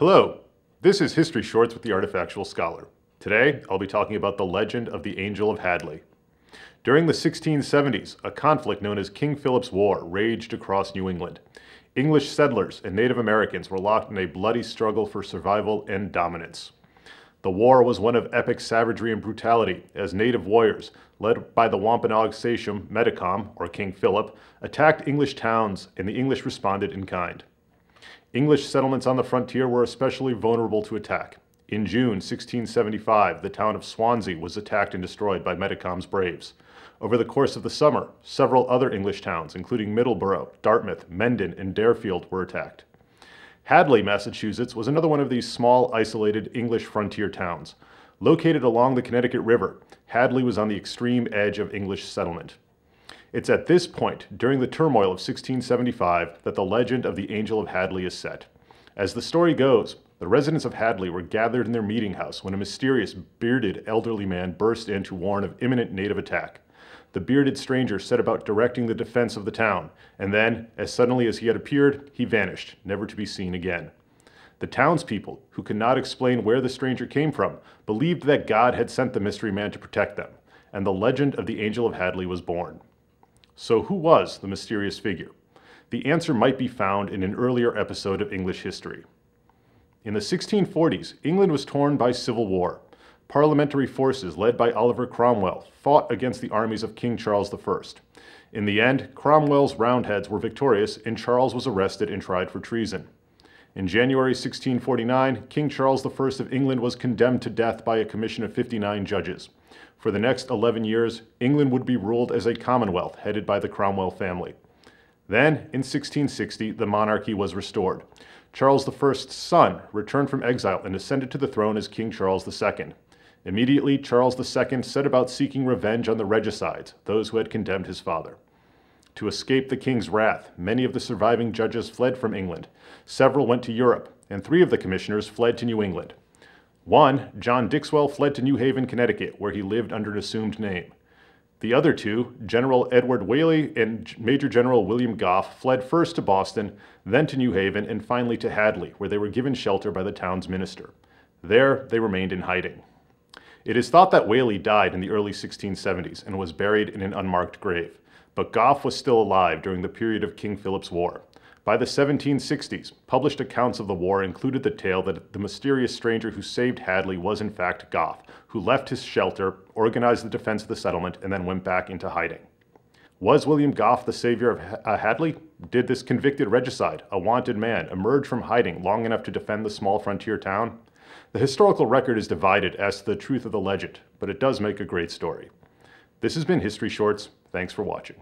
Hello, this is History Shorts with the Artifactual Scholar. Today, I'll be talking about the legend of the Angel of Hadley. During the 1670s, a conflict known as King Philip's War raged across New England. English settlers and Native Americans were locked in a bloody struggle for survival and dominance. The war was one of epic savagery and brutality, as native warriors, led by the Wampanoag sachem Metacom, or King Philip, attacked English towns, and the English responded in kind. English settlements on the frontier were especially vulnerable to attack. In June 1675, the town of Swansea was attacked and destroyed by Metacom's braves. Over the course of the summer, several other English towns, including Middleborough, Dartmouth, Mendon, and Deerfield, were attacked. Hadley, Massachusetts was another one of these small, isolated English frontier towns. Located along the Connecticut River, Hadley was on the extreme edge of English settlement. It's at this point, during the turmoil of 1675, that the legend of the Angel of Hadley is set. As the story goes, the residents of Hadley were gathered in their meeting house when a mysterious, bearded, elderly man burst in to warn of imminent native attack. The bearded stranger set about directing the defense of the town, and then, as suddenly as he had appeared, he vanished, never to be seen again. The townspeople, who could not explain where the stranger came from, believed that God had sent the mystery man to protect them, and the legend of the Angel of Hadley was born. So who was the mysterious figure? The answer might be found in an earlier episode of English history. In the 1640s, England was torn by civil war parliamentary forces led by Oliver Cromwell fought against the armies of King Charles I. In the end, Cromwell's Roundheads were victorious and Charles was arrested and tried for treason. In January 1649, King Charles I of England was condemned to death by a commission of 59 judges. For the next 11 years, England would be ruled as a commonwealth headed by the Cromwell family. Then, in 1660, the monarchy was restored. Charles I's son returned from exile and ascended to the throne as King Charles II. Immediately, Charles II set about seeking revenge on the regicides, those who had condemned his father. To escape the king's wrath, many of the surviving judges fled from England. Several went to Europe, and three of the commissioners fled to New England. One, John Dixwell, fled to New Haven, Connecticut, where he lived under an assumed name. The other two, General Edward Whalley and Major General William Goffe, fled first to Boston, then to New Haven, and finally to Hadley, where they were given shelter by the town's minister. There, they remained in hiding. It is thought that Whalley died in the early 1670s and was buried in an unmarked grave, but Goffe was still alive during the period of King Philip's War. By the 1760s, published accounts of the war included the tale that the mysterious stranger who saved Hadley was in fact Goffe, who left his shelter, organized the defense of the settlement, and then went back into hiding. Was William Goffe the savior of uh, Hadley? Did this convicted regicide, a wanted man, emerge from hiding long enough to defend the small frontier town? The historical record is divided as to the truth of the legend, but it does make a great story. This has been History Shorts. Thanks for watching.